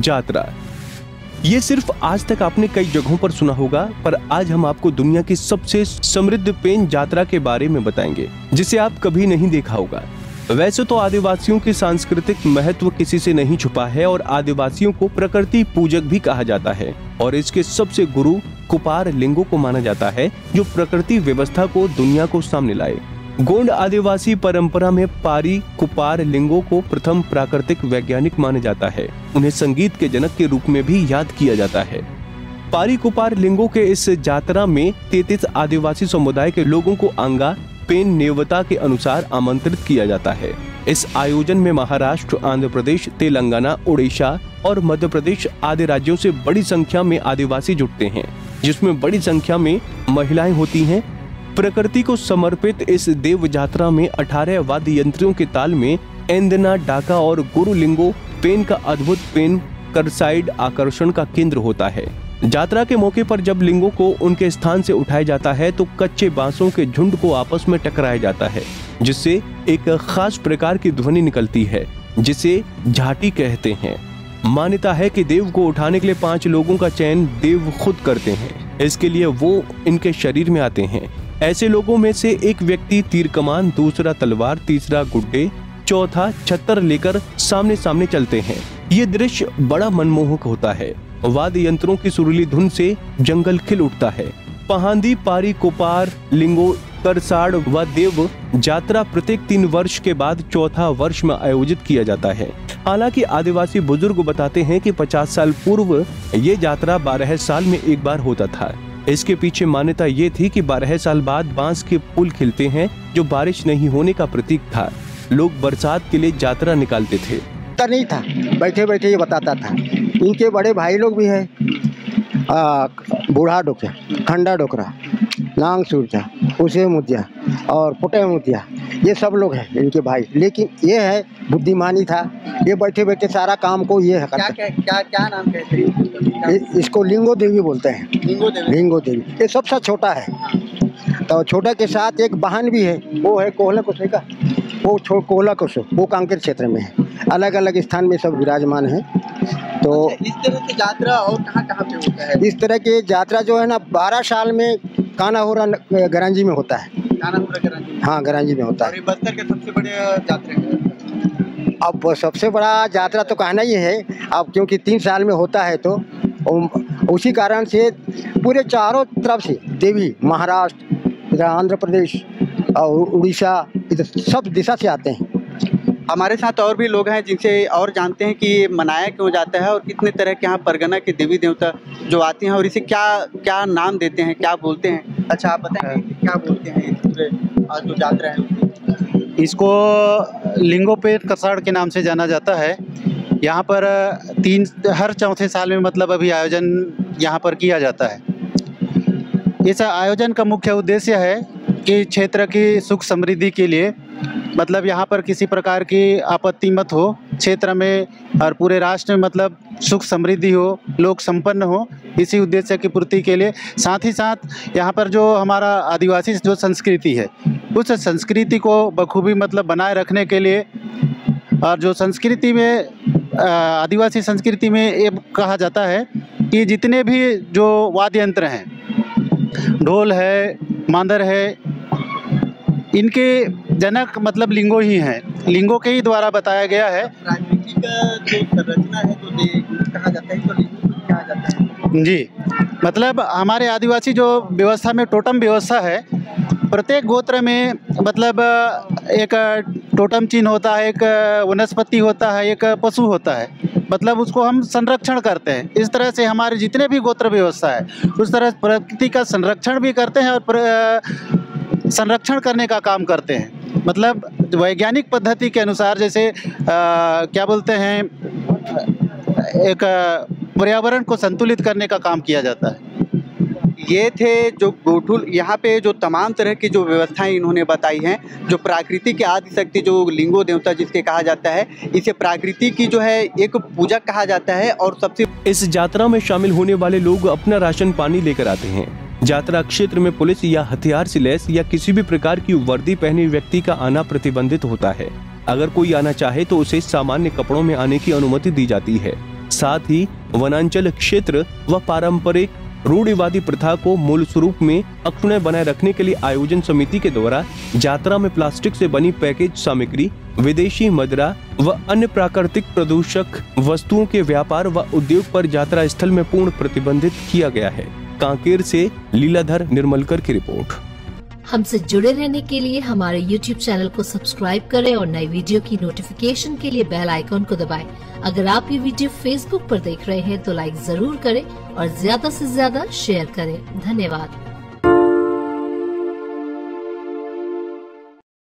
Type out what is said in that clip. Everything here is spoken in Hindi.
जात्रा ये सिर्फ़ आज तक आपने कई जगहों पर सुना होगा, पर आज हम आपको दुनिया की सबसे समृद्ध पेन यात्रा के बारे में बताएँगे, जिसे आप कभी नहीं देखा होगा। वैसे तो आदिवासियों की सांस्कृतिक महत्व किसी से नहीं छुपा है और आदिवासियों को प्रकृति पूजक भी कहा जाता है, और इसके सबसे गुरु कुपार लिंगों को माना जाता है, जो प्रकृति व्यवस्था को दुनिया को सामने लाए। गोंड आदिवासी परंपरा में पारी, कुपार लिंगों को प्रथम प्राकृतिक वैज्ञानिक माना जाता है। उन्हें संगीत के जनक के रूप में भी याद किया जाता है। पारी, कुपार लिंगों के इस यात्रा में तैतीस आदिवासी समुदाय के लोगों को अंगा पेन, नेवता के अनुसार आमंत्रित किया जाता है। इस आयोजन में महाराष्ट्र, आंध्र प्रदेश, तेलंगाना उड़ीसा और मध्य प्रदेश आदि राज्यों से बड़ी संख्या में आदिवासी जुटते हैं, जिसमें बड़ी संख्या में महिलाएँ होती हैं प्रकृति को समर्पित इस देव यात्रा में 18 वाद्य यंत्रों के ताल में एंदना डाका और गुरुलिंगो पेन का अद्भुत पेन, करसाइड आकर्षण का केंद्र होता है। यात्रा के मौके पर जब लिंगों को उनके स्थान से उठाया जाता है तो कच्चे बांसों के झुंड को आपस में टकराया जाता है, जिससे एक खास प्रकार की ध्वनि निकलती है, जिसे झाटी कहते हैं। मान्यता है कि देव को उठाने के लिए पाँच लोगों का चयन देव खुद करते हैं। इसके लिए वो इनके शरीर में आते हैं। ऐसे लोगों में से एक व्यक्ति तीर कमान, दूसरा तलवार, तीसरा गुड्डे, चौथा छत्तर लेकर सामने सामने चलते हैं। ये दृश्य बड़ा मनमोहक होता है। वाद्य यंत्रों की सुरीली धुन से जंगल खिल उठता है। पहांदी, पारी, कोपार, लिंगो करसाड़ व देव यात्रा प्रत्येक तीन वर्ष के बाद चौथा वर्ष में आयोजित किया जाता है। हालाँकि आदिवासी बुज़ुर्ग बताते हैं कि 50 साल पूर्व ये यात्रा 12 साल में एक बार होता था। इसके पीछे मान्यता ये थी कि 12 साल बाद बाँस के पुल खिलते हैं, जो बारिश नहीं होने का प्रतीक था। लोग बरसात के लिए यात्रा निकालते थे। नहीं था। बैठे बैठे ये बताता था। इनके बड़े भाई लोग भी है। बूढ़ा डोकरा, खंडा डोकरा, नांग सूर्जा, उसे मुदिया और पुटे मुद्या ये सब लोग हैं इनके भाई। लेकिन ये है बुद्धिमानी था। ये बैठे बैठे सारा काम को ये है क्या क्या क्या क्या नाम कहते हैं इसको? लिंगो देवी बोलते हैं। लिंगो देवी। लिंगो देवी। ये सबसे छोटा है। तो छोटा के साथ एक वाहन भी है। वो है कोहला कुछ का। वो कोहला कुछ वो कांकेर क्षेत्र में है। अलग अलग स्थान में सब विराजमान है। तो अच्छा, इस तरह की यात्रा और कहाँ कहाँ पे होता है? इस तरह की यात्रा जो है ना बारह साल में काना हो रहा गरांजी में होता है। हाँ गरांजी में होता है। बस्तर के सबसे बड़े यात्रा अब सबसे बड़ा यात्रा तो कहना ही है। अब क्योंकि तीन साल में होता है तो उसी कारण से पूरे चारों तरफ़ से देवी महाराष्ट्र इधर आंध्र प्रदेश और उड़ीसा इधर सब दिशा से आते हैं। हमारे साथ और भी लोग हैं जिनसे और जानते हैं कि ये मनाया क्यों जाता है और कितने तरह के यहाँ परगना के देवी देवता जो आते हैं और इसे क्या क्या नाम देते हैं क्या बोलते हैं? अच्छा आप बताएँ क्या बोलते हैं पूरे जो जात्रा है। इसको लिंगोपेट कसाड़ के नाम से जाना जाता है। यहाँ पर तीन, हर चौथे साल में मतलब अभी आयोजन यहाँ पर किया जाता है। इस आयोजन का मुख्य उद्देश्य है कि क्षेत्र की सुख समृद्धि के लिए मतलब यहाँ पर किसी प्रकार की आपत्ति मत हो, क्षेत्र में और पूरे राष्ट्र में मतलब सुख समृद्धि हो, लोग संपन्न हो, इसी उद्देश्य की पूर्ति के लिए। साथ ही साथ यहाँ पर जो हमारा आदिवासी जो संस्कृति है, उस संस्कृति को बखूबी मतलब बनाए रखने के लिए और जो संस्कृति में आदिवासी संस्कृति में ये कहा जाता है कि जितने भी जो वाद्य यंत्र हैं, ढोल है, मांदर है इनके जनक मतलब लिंगो ही हैं। लिंगो के ही द्वारा बताया गया है। जी मतलब हमारे आदिवासी जो व्यवस्था में टोटम व्यवस्था है प्रत्येक गोत्र में मतलब एक टोटम चिन्ह होता है एक वनस्पति होता है एक पशु होता है। मतलब उसको हम संरक्षण करते हैं। इस तरह से हमारे जितने भी गोत्र व्यवस्था है उस तरह प्रकृति का संरक्षण भी करते हैं और संरक्षण करने का काम करते हैं। मतलब वैज्ञानिक पद्धति के अनुसार जैसे आ, क्या बोलते हैं एक पर्यावरण को संतुलित करने का काम किया जाता है। ये थे जो गोठुल यहाँ पे जो तमाम तरह की जो व्यवस्थाएँ इन्होंने बताई हैं जो प्राकृति के आदि शक्ति जो लिंगो देवता जिसके कहा जाता है इसे प्राकृति की जो है एक पूजा कहा जाता है और सबसे इस यात्रा में शामिल होने वाले लोग अपना राशन पानी लेकर आते हैं। यात्रा क्षेत्र में पुलिस या हथियार से लैस या किसी भी प्रकार की वर्दी पहने व्यक्ति का आना प्रतिबंधित होता है। अगर कोई आना चाहे तो उसे सामान्य कपड़ों में आने की अनुमति दी जाती है। साथ ही, वनांचल क्षेत्र व पारंपरिक रूढ़िवादी प्रथा को मूल स्वरूप में अक्षुण्य बनाए रखने के लिए आयोजन समिति के द्वारा यात्रा में प्लास्टिक से बनी पैकेज सामग्री, विदेशी मदरा व अन्य प्राकृतिक प्रदूषक वस्तुओं के व्यापार व उद्योग पर यात्रा स्थल में पूर्ण प्रतिबंधित किया गया है। कांकेर से लीलाधर निर्मलकर की रिपोर्ट। हमसे जुड़े रहने के लिए हमारे YouTube चैनल को सब्सक्राइब करें और नई वीडियो की नोटिफिकेशन के लिए बेल आइकॉन को दबाएँ। अगर आप ये वीडियो Facebook पर देख रहे हैं तो लाइक ज़रूर करें और ज़्यादा से ज़्यादा शेयर करें। धन्यवाद।